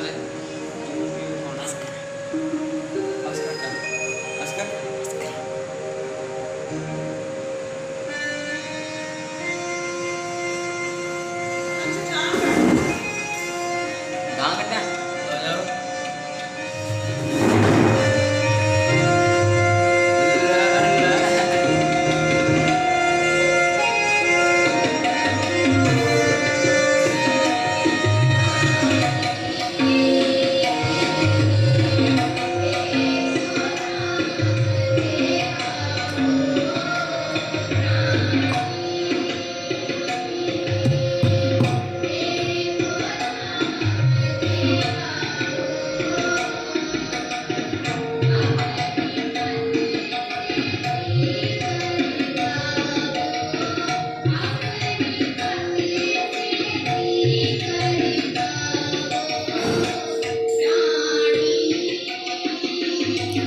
れ